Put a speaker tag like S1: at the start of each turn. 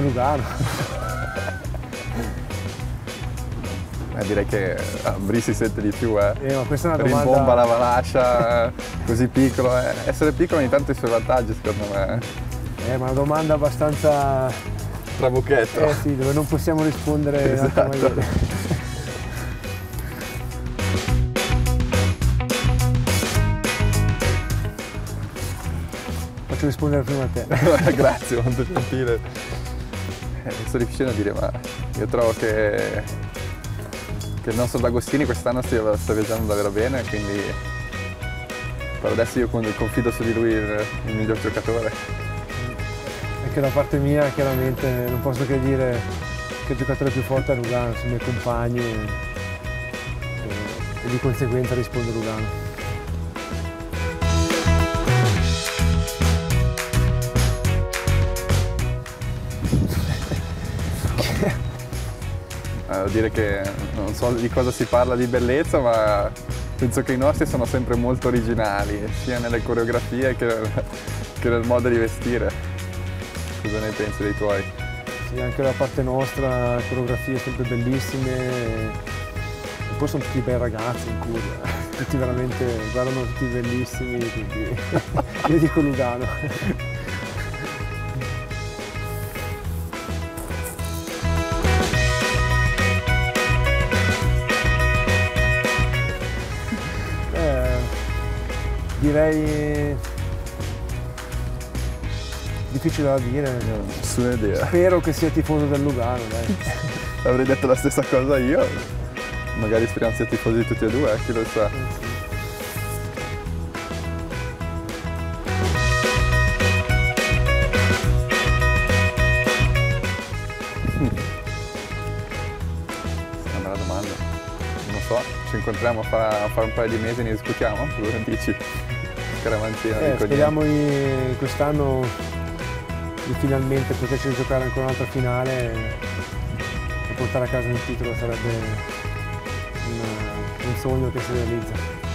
S1: A Lugano.
S2: Eh, direi che a Bri si sente di più, eh.
S1: Eh, ma questa è una
S2: Rimbomba
S1: domanda...
S2: la Valaccia, eh, così piccolo. eh. Essere piccolo ogni tanto ha i suoi vantaggi, secondo me.
S1: Eh, ma è una domanda abbastanza...
S2: Trabucchetto.
S1: Eh sì, dove non possiamo rispondere
S2: Esatto.
S1: rispondere prima a te.
S2: Grazie, molto gentile. Sto difficile da dire, ma io trovo che, che il nostro D'Agostini quest'anno stia, sta viaggiando davvero bene, quindi per adesso io con- confido su di lui il, il miglior giocatore.
S1: Anche da parte mia chiaramente non posso che dire che il giocatore più forte è Lugano, sono i miei compagni e- e di conseguenza rispondo Lugano.
S2: Devo dire che non so di cosa si parla di bellezza, ma penso che i nostri sono sempre molto originali, sia nelle coreografie che, che nel modo di vestire. Cosa ne pensi dei tuoi?
S1: Sì, anche da parte nostra, coreografie sempre bellissime e, poi sono tutti bei ragazzi in curva, tutti veramente, guardano tutti bellissimi, quindi io dico Lugano. Direi difficile da dire.
S2: Nessuna idea.
S1: Spero che sia tifoso del Lugano, dai.
S2: Avrei detto la stessa cosa io. Magari speriamo sia tifosi tutti e due, eh, chi lo sa. È una bella domanda. Non so, ci incontriamo fra, fra un paio di mesi e ne discutiamo? Cosa dici? Caravanzina,
S1: Eh, speriamo quest'anno di finalmente poterci giocare ancora un'altra finale e portare a casa un titolo sarebbe un, un sogno che si realizza.